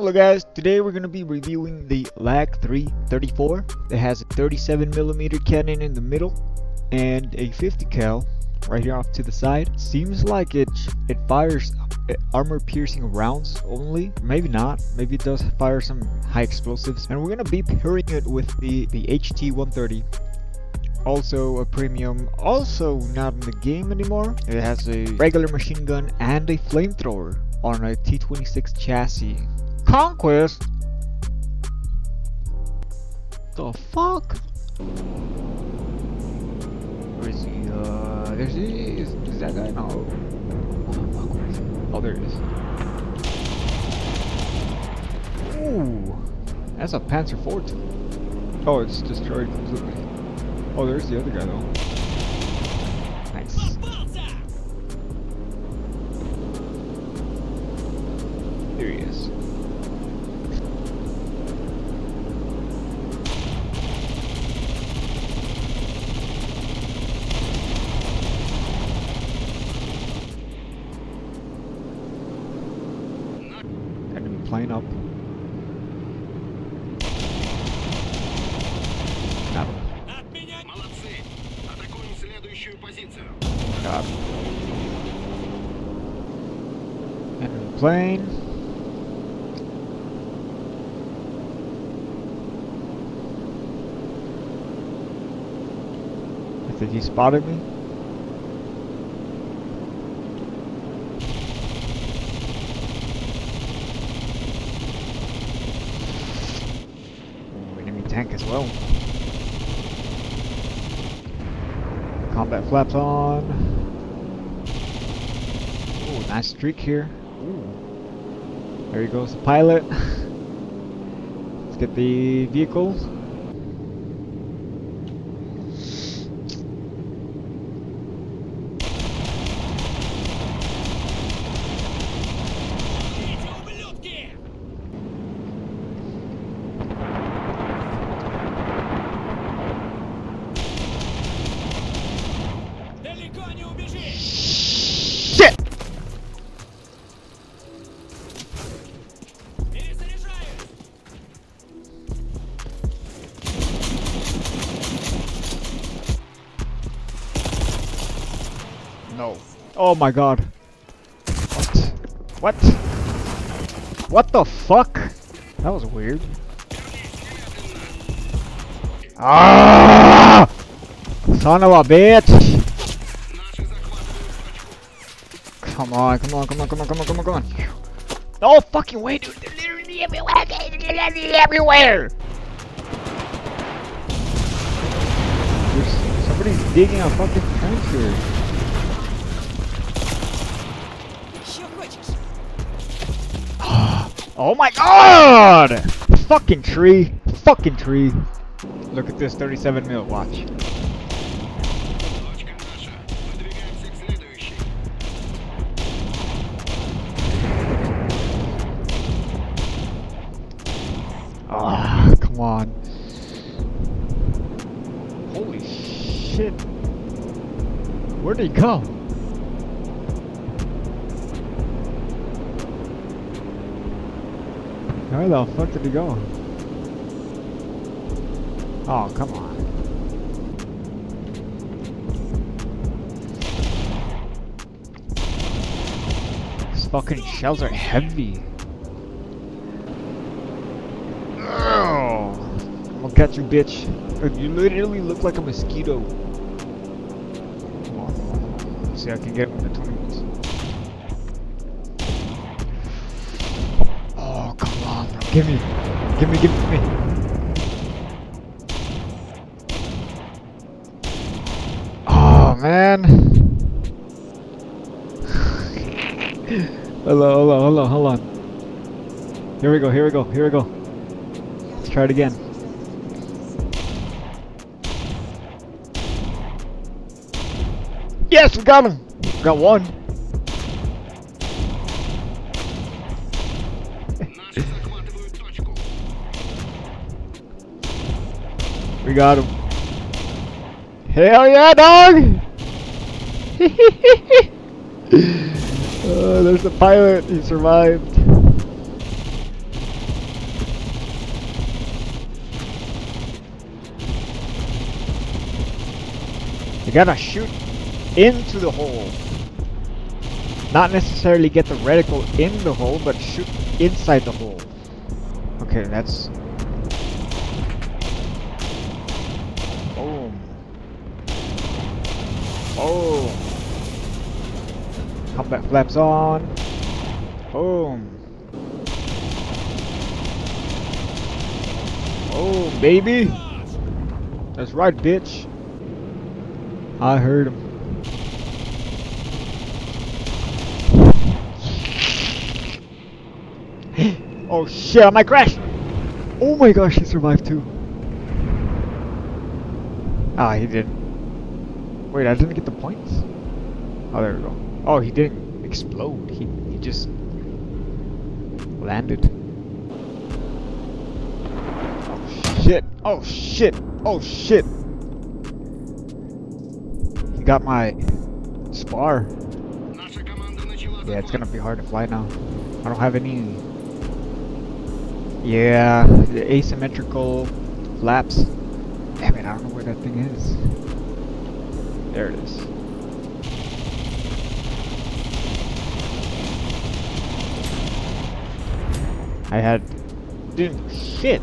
Hello guys, today we're going to be reviewing the LaGG-3-34 that has a 37mm cannon in the middle and a 50 cal right here off to the side. Seems like it it fires armor piercing rounds only. Maybe not. Maybe it does fire some high explosives. And we're going to be pairing it with the, the HT130 also a premium also not in the game anymore it has a regular machine gun and a flamethrower on a T26 chassis conquest the fuck where is he uh there's he is, is that guy no oh, there he is Ooh, that's a Panzer IV. Oh, it's destroyed completely. Oh, there's the other guy though. Think he spotted me. Ooh, enemy tank as well. Combat flaps on. Nice streak here. Ooh. There he goes, the pilot. Let's get the vehicles. No. Oh my god. What? What? What the fuck? That was weird. Ah! Son of a bitch! Come on, come on, come on, come on, come on, come on, come on. No fucking way, dude. They're literally everywhere. They're literally everywhere. There's somebody's digging a fucking trench here. Oh my god! Fucking tree. Fucking tree. Look at this 37 mil. Watch. Ah, oh, come on. Holy shit. Where'd he come? Where the fuck did he go? Oh, come on. These fucking shells are heavy. Oh, I'm gonna catch you, bitch. You literally look like a mosquito. Come on, on. See, I can get Give me. Give me, give me. Oh, man. on, hold on, hold on, hold on. Here we go, here we go, here we go. Let's try it again. Yes, we got him. Got one. We got him. Hell yeah, dog! uh, there's the pilot. He survived. You gotta shoot into the hole. Not necessarily get the reticle in the hole, but shoot inside the hole. Okay, that's Boom. Combat flaps on. Boom. Oh, baby. That's right, bitch. I heard him. oh shit, I might crash! Oh my gosh, he survived too. Ah, he didn't. Wait, I didn't get the points? Oh, there we go. Oh, he didn't explode. He, he just landed. Oh, shit. Oh, shit. Oh, shit. He got my spar. Yeah, it's gonna be hard to fly now. I don't have any... Yeah, the asymmetrical flaps. Damn it, I don't know where that thing is. There it is. I had. Dude, shit!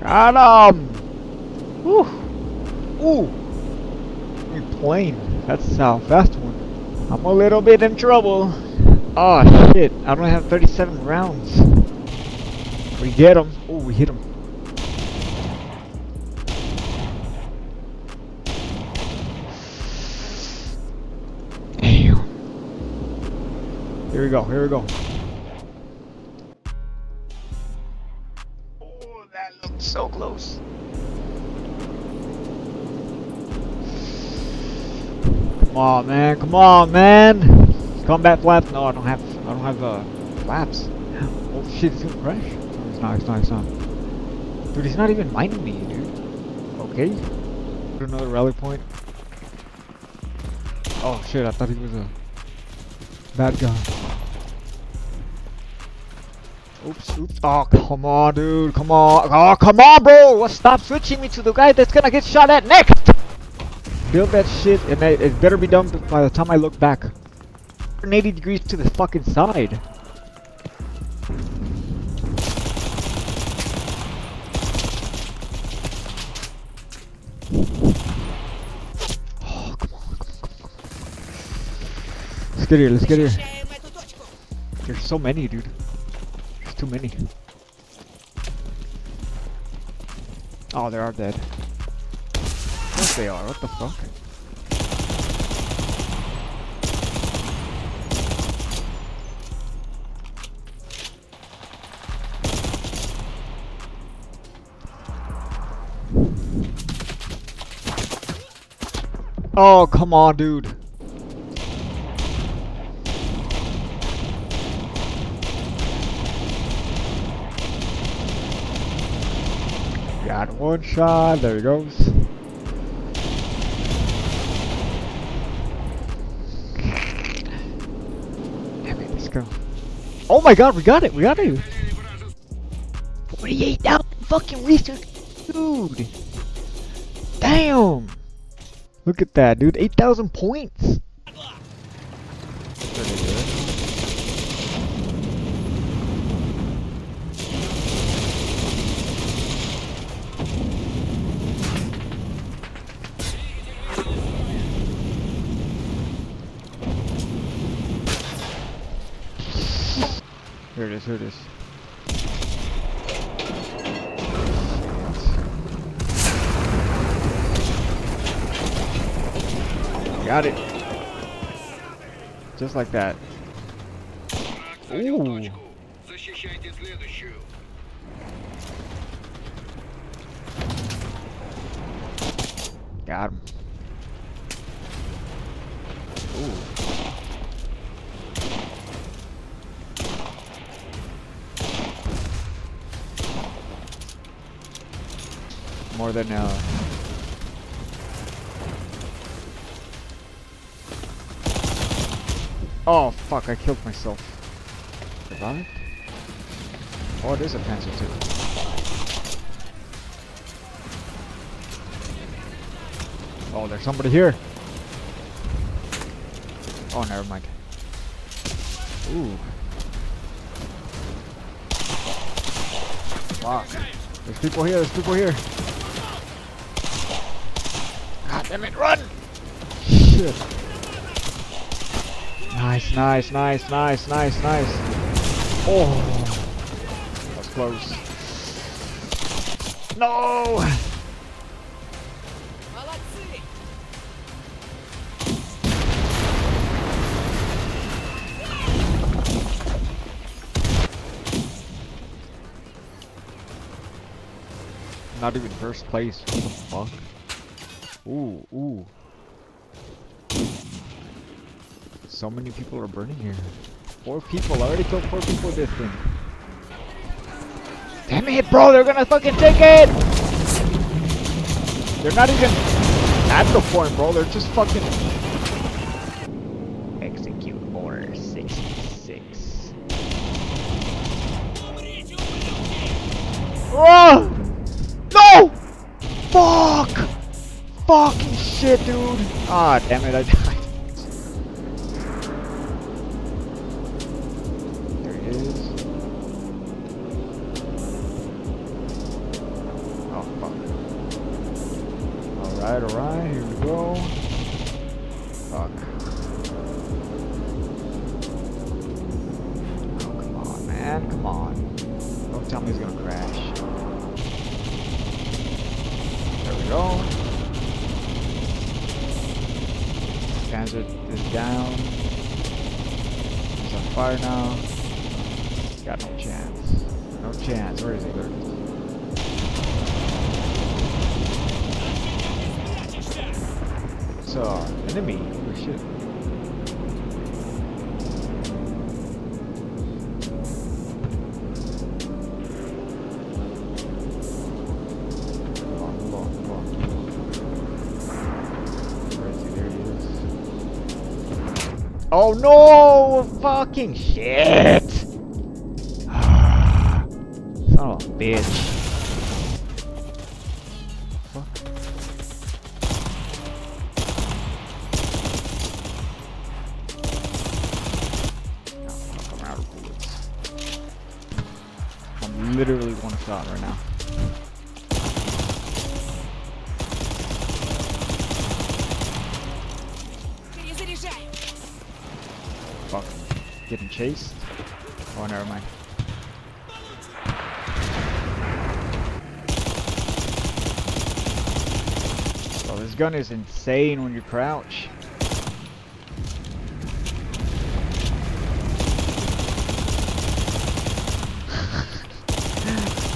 Got him! Woo! Ooh! We plane. That's how fast one. I'm a little bit in trouble. Oh shit! I don't have 37 rounds. We get him. Oh, we hit him. Here we go. Here we go. Oh, that looked so close. Come on, man. Come on, man. Combat flaps. No, I don't have. I don't have uh, flaps. Oh shit, he's gonna crash. No, he's not. He's not. He's not. Dude, he's not even minding me, dude. Okay. Another rally point. Oh shit! I thought he was a bad guy. Oops, oops. Oh, come on, dude. Come on. Oh, come on, bro. Stop switching me to the guy that's gonna get shot at next. Build that shit, and it better be done by the time I look back. 180 degrees to the fucking side. Let's get here, let's get here. There's so many, dude. There's too many. Oh, they are dead. Of course they are, what the fuck? Oh, come on, dude. Got one shot. There he goes. Damn it, let's go. Oh my god, we got it. We got it. 48,000 fucking research. Dude. Damn. Look at that, dude. 8,000 points. Pretty good here it is, here it is. Got it. Just like that. Ooh. Got him. Ooh. More than uh Oh fuck, I killed myself. Survived? Oh, there's a pencil too. Oh, there's somebody here. Oh, never mind. Ooh. Fuck. There's people here, there's people here. God Damn it, run! Shit. Nice, nice, nice, nice, nice, nice. Oh, that's close. No! Not even first place. What the fuck? Ooh, ooh. So many people are burning here. Four people. I already killed four people this thing. Damn it, bro! They're gonna fucking take it! They're not even at the point, bro. They're just fucking. Execute order 66. Oh! Dude! Ah, damn it, I died. There he is. Oh, fuck. Alright, alright, here we go. Fuck. Oh, come on, man, come on. Don't tell me he's gonna crash. There we go. Transit is down. He's on fire now. Got no chance. No chance. Where is he? There uh, enemy. Oh shit. Oh no! Fucking shit! Son of a bitch. Oh, literally one shot right now. Chased? Oh, never mind. Oh, this gun is insane when you crouch.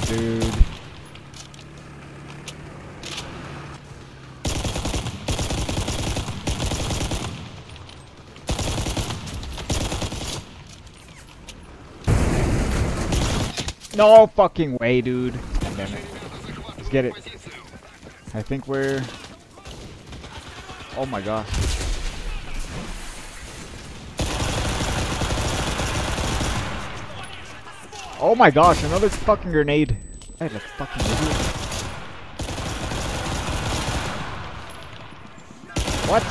Dude. No fucking way, dude. Damn it. Let's get it. I think we're... Oh my gosh. Oh my gosh, another fucking grenade. I had a fucking idiot. What?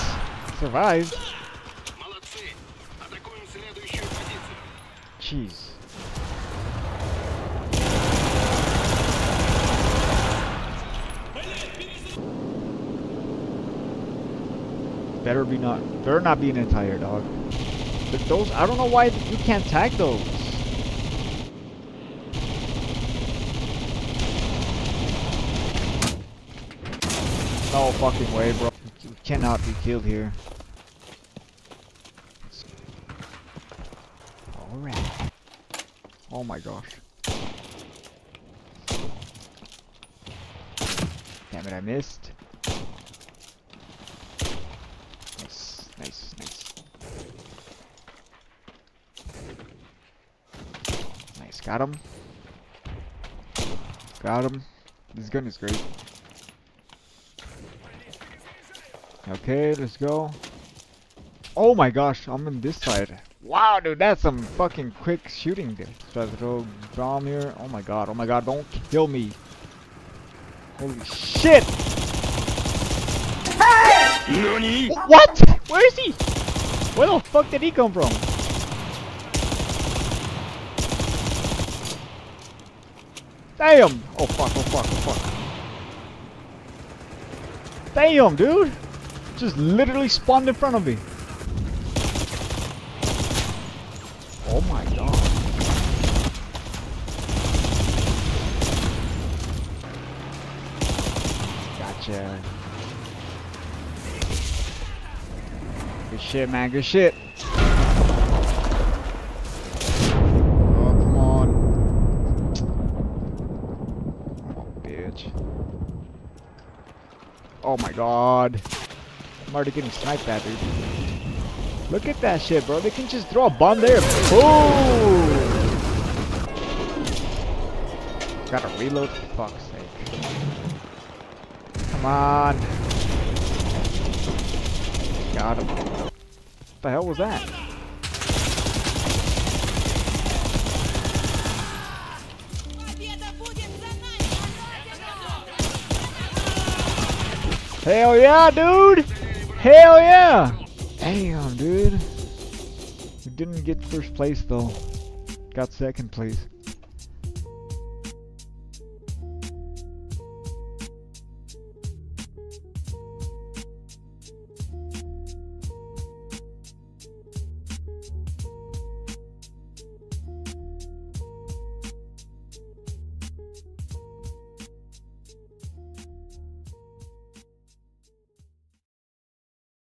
Survived. Jeez. Better be not. Better not be an entire dog. But those, I don't know why you can't tag those. No fucking way, bro. You cannot be killed here. Alright. Oh my gosh. Damn it, I missed. Nice, nice, nice. Nice, got him. Got him. This gun is great. Okay, let's go. Oh my gosh, I'm on this side. Wow, dude, that's some fucking quick shooting there. Try to throw bomb here. Oh my god, oh my god, don't kill me. Holy shit! NANI? What? Where is he? Where the fuck did he come from? Damn! Oh fuck, oh fuck, oh fuck. Damn, dude! Just literally spawned in front of me. Oh my god. Gotcha. Good shit, man. Good shit. Oh, come on. Oh, bitch. Oh my god. I'm already getting sniped at, dude. Look at that shit, bro. They can just throw a bomb there. Boom! Gotta reload for fuck's sake. Come on. Got him. What the hell was that? Hell yeah, dude! Hell yeah! Damn, dude. We didn't get first place though. Got second place.